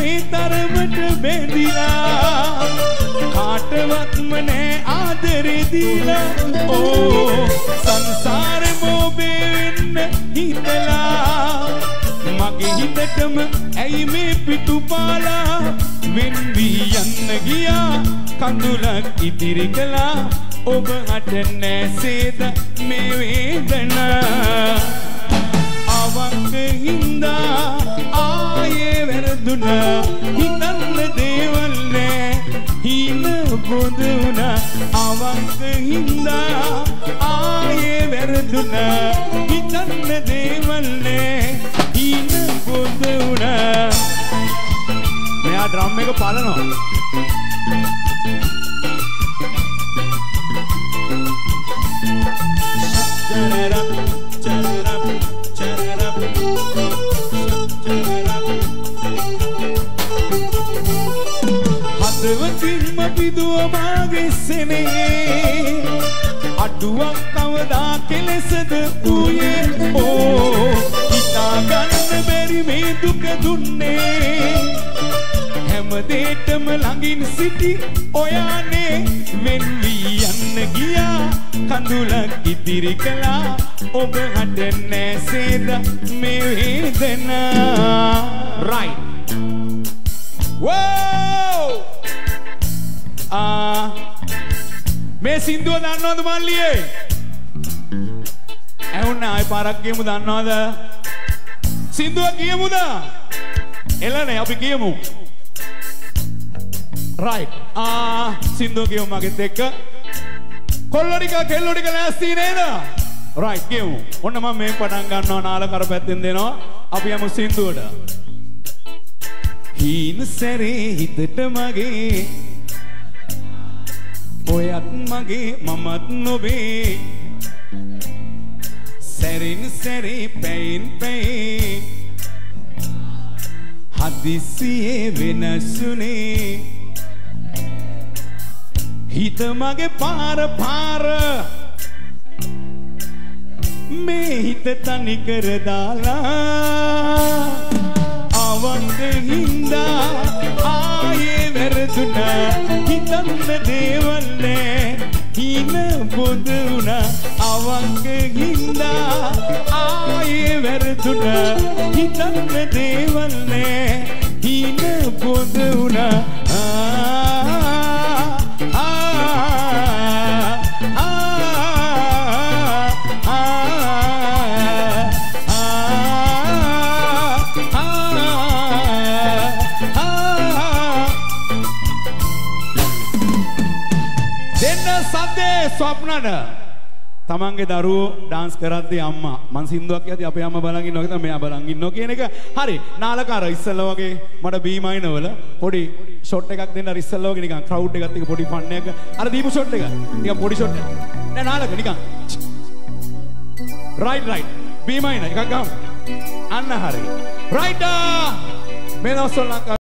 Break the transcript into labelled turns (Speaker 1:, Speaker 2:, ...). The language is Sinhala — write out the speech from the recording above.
Speaker 1: හිතට බැඳිලා කාටවත්ම නෑ ආදරේ දීලා. ඕ සංසාරේ මොබේ වෙන්න හිතලා. මගේ හිතටම ඇයි මේ පිටුපාලා වෙන් වී යන්න ගියා කඳුලක් ඉදිරි කළා. ඔබ අට නැසේද මේ වේදනා. අවංක හින්දා ආයේ වැරදුනා හිතන්න දේවල් නෑ. හීන බොඳ වුණා අවංක හින්දා ආයේ වැරදුනා. හිතන්න දේවල් නෑ හීන බොඳ වුණා මෙයා ඩ්‍රම් එක පලනවා. හදවතින්ම පිදුව මාගේ සෙනේ අඩුවක් කවදා කෙලෙසද වූයේ ඕ හිතාගන්න බැරි මේ දුක දුන්නේ හැමදේටම ළඟින් සිටි ඔයානේ වෙන් වී යන්න ගියා කඳුලක් ඉදිරි කළා ඔබ හට නැසේද මේ වේදනා right. වෝ මේ සින්දුව දන්නවද මල්ලියේ? ඇහුන්න ආයි පාරක් කියමු දන්නවද? සින්දුව කියමුද එළනේ අපි කියමු රයිට් ආ සින්දුව කියමු මගෙත් එක්ක. කොල්ලෝ ටික කෙල්ලෝ ටික ලෑස්ති නේද? රයිට් කියමු ඔන්න මම මේ පටන් ගන්නවා නාල කර පැත්තෙන් දෙනවා. අපි යමු සින්දුවට. හීන සැරේ හිතට මගේ ඔයත් මගේ මමත් නොබේ සැරින් සැරේ පැයින් පැයි. හදිසියේ වෙනස්සුනේ හිත මගේ පාර පාර. මේ හිත තනිකර දාලා. අවංග හින්දා ආයේ වැරදුනා. හිතන්න දේවල් නෑ හීන බොඳ වුණා. අවංග හින්දා ආයේ වැරදුනා හිතන්න දේවල් නෑ හීන බොඳ වුණා. දෙන්න සද්දේ ස්වප්නට තමන්ගේ දරුවෝ ඩාන්ස් කරද්දී අම්මා මං සින්දුවක් යද්දී අපේ අම්මා බලන් ඉන්නවා කියලා මෙයා බලන් ඉන්නවා කියන එක. හරි නාලකාර ඉස්සෙල්ලා වගේ මට බී මයින වල පොඩි ෂොට් එකක් දෙන්න. අර ඉස්සෙල්ලා වගේ නිකන් ක්‍රවුඩ් එකත් එක්ක පොඩි ෆන් එකක්. අර දීපු ෂොට් එක. නිකන් පොඩි ෂොට් එකක් නෑ නාලක නිකන්. රයිට් රයිට් බී මයින එකක් ගමු අන්න හරි. රයිට් මේ දවස්වල ලංකාවේ